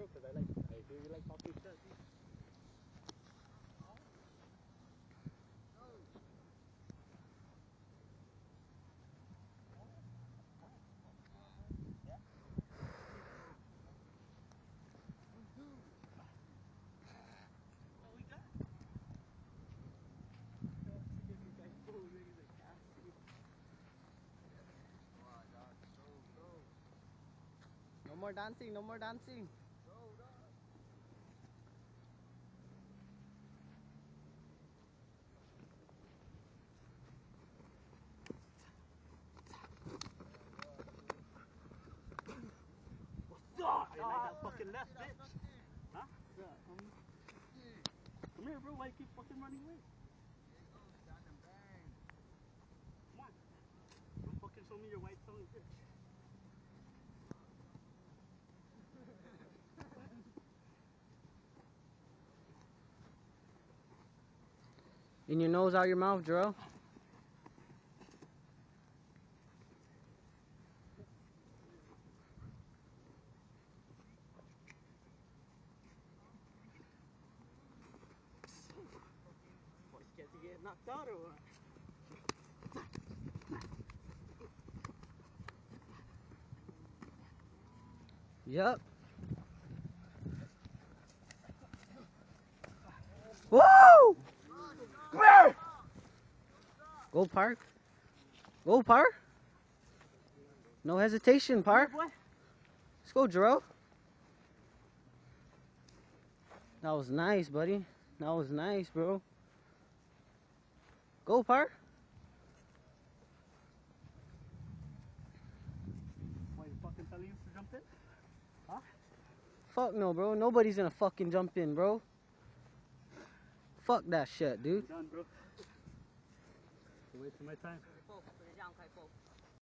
bro, because I like, I you like talking shit. No more dancing, no more dancing. Fucking left, bitch? Huh? Come here, bro. Why you keep fucking running away? Come on. Don't fucking show me your white tongue, bitch. In your nose, out your mouth, Jarrel. Get knocked out or what? Yep. Woo! Come here! Go park. Go park. No hesitation, park. Let's go, Jarrel. That was nice, buddy. That was nice, bro. Go, park. Why you fucking telling you to jump in? Fuck no, bro. Nobody's gonna fucking jump in, bro. Fuck that shit, dude. I'm done, bro. You're wasting my time.